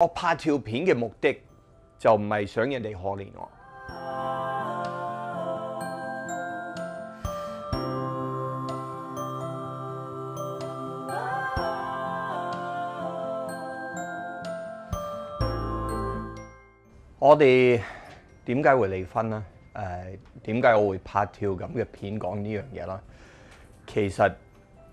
我拍條片嘅目的就唔係想人哋可憐我。我哋點解會離婚咧？誒點解我會拍條咁嘅片講呢樣嘢啦？其實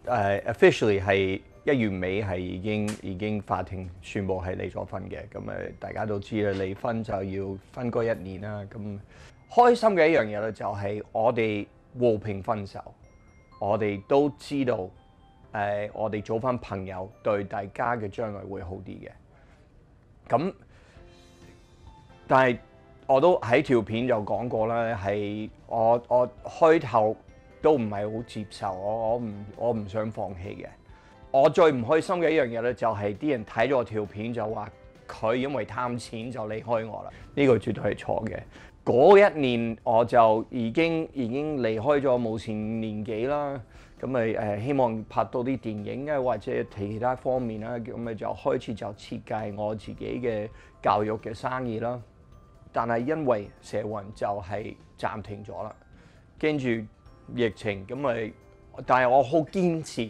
誒、officially 係一月尾係已經已經法庭宣布係離咗婚嘅，咁誒大家都知啦，離婚就要分居一年啦。咁開心嘅一樣嘢咧，就係我哋和平分手，我哋都知道誒、我哋做翻朋友對大家嘅將來會好啲嘅。咁但係我都喺條片就講過啦，係我我開頭都唔係好接受，我我唔我唔想放棄嘅。我最唔開心嘅一樣嘢咧，就係啲人睇咗我條片就話佢因為貪錢就離開我啦。呢個絕對係錯嘅。嗰一年我就已經已經離開咗無線年紀啦，咁咪誒希望拍多啲電影啊，或者其他方面啦，咁咪就開始就設計我自己嘅教育嘅生意啦。但係因為社運就係暫停咗啦，跟住疫情咁咪，但係我好堅持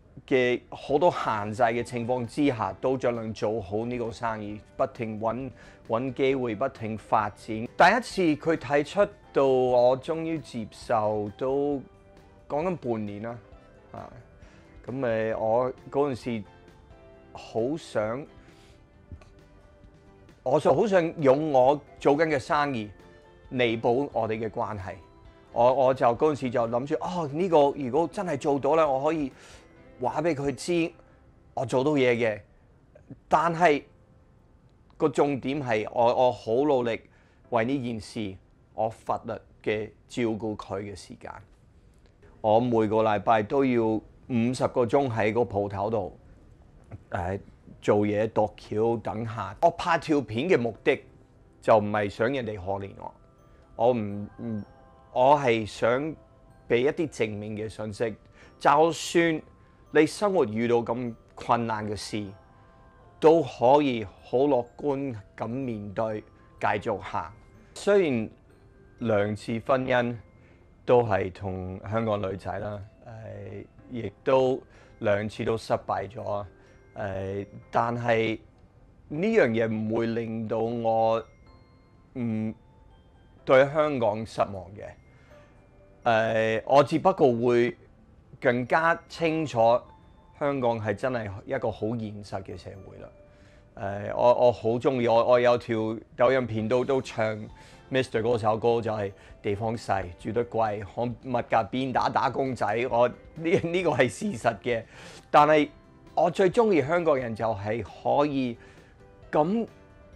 嘅好多限制嘅情況之下，都盡量做好呢個生意，不停揾揾機會，不停發展。第一次佢提出到我終於接受，都講緊半年啦，啊，咁誒我嗰陣時好想。我就好想用我做緊嘅生意彌補我哋嘅關係。我我就嗰陣時就諗住，哦呢、個如果真係做到咧，我可以話俾佢知我做到嘢嘅。但係個重點係我我好努力為呢件事，我忽略嘅照顧佢嘅時間。我每個禮拜都要五十個鐘喺個鋪頭度誒做嘢、度橋、等客。我拍條片嘅目的就唔係想人哋可憐我，我唔唔，我係想俾一啲正面嘅信息。就算你生活遇到咁困難嘅事，都可以好樂觀咁面對，繼續行。雖然兩次婚姻都係同香港女仔啦，誒、亦都兩次都失敗咗。誒、但係呢樣嘢唔會令到我唔對香港失望嘅。誒、我只不過會更加清楚香港係真係一個好現實嘅社會啦。誒、我我好中意，我我有條抖音片都都唱 Mr 嗰首歌，就係、地方細住得貴，看物價變打打工仔。我呢呢、個係事實嘅，但係我最中意香港人就係可以咁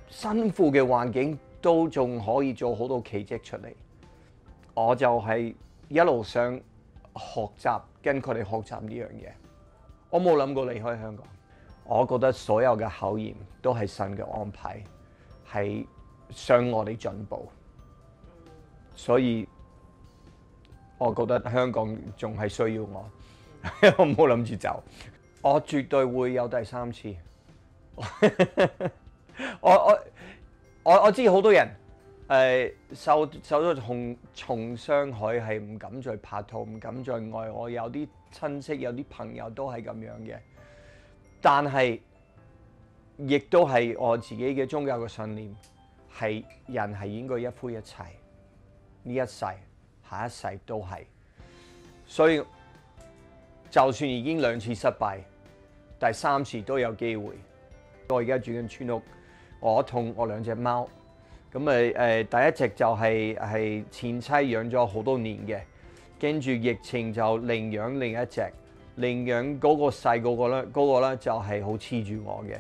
辛苦嘅環境都仲可以做好多奇蹟出嚟。我就係一路上學習，跟佢哋學習呢樣嘢。我冇諗過離開香港。我覺得所有嘅考驗都係神嘅安排，係想我哋進步。所以我覺得香港仲係需要我，我冇諗住走。我絕對會有第三次。我我我我知好多人誒、受受咗重重傷害係唔敢再拍拖，唔敢再愛。我有啲親戚有啲朋友都係咁樣嘅，但係亦都係我自己嘅宗教嘅信念，係人係應該一夫一妻，呢一世下一世都係。所以就算已經兩次失敗，第三次都有機會。我而家住緊村屋，我同我兩隻貓，咁誒誒第一隻就係、係前妻養咗好多年嘅，跟住疫情就領養另一隻，領養嗰個細嗰個咧，嗰、個咧就係好黐住我嘅。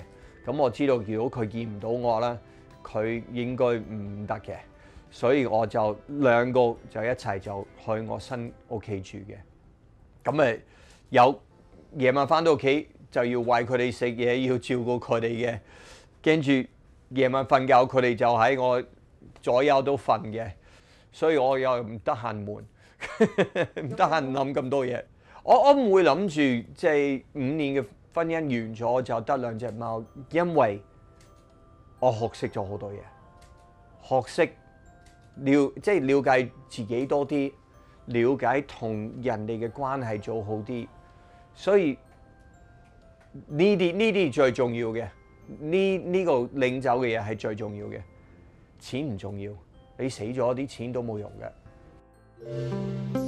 咁我知道如果佢見唔到我咧，佢應該唔得嘅。所以我就兩個就一齊就去我新屋企住嘅。咁誒有夜晚翻到屋企就要餵佢哋食嘢，要照顧佢哋嘅。跟住夜晚瞓覺，佢哋就喺我左右都瞓嘅。所以我又唔得閒悶，唔得閒諗咁多嘢。我我唔會諗住即係五年嘅婚姻完咗就得兩隻貓，因為我學識咗好多嘢，學識了即係了解自己多啲，了解同人哋嘅關係做好啲。所以呢啲呢啲最重要嘅，呢呢個領走嘅嘢係最重要嘅，錢唔重要。你死咗啲錢都冇用嘅。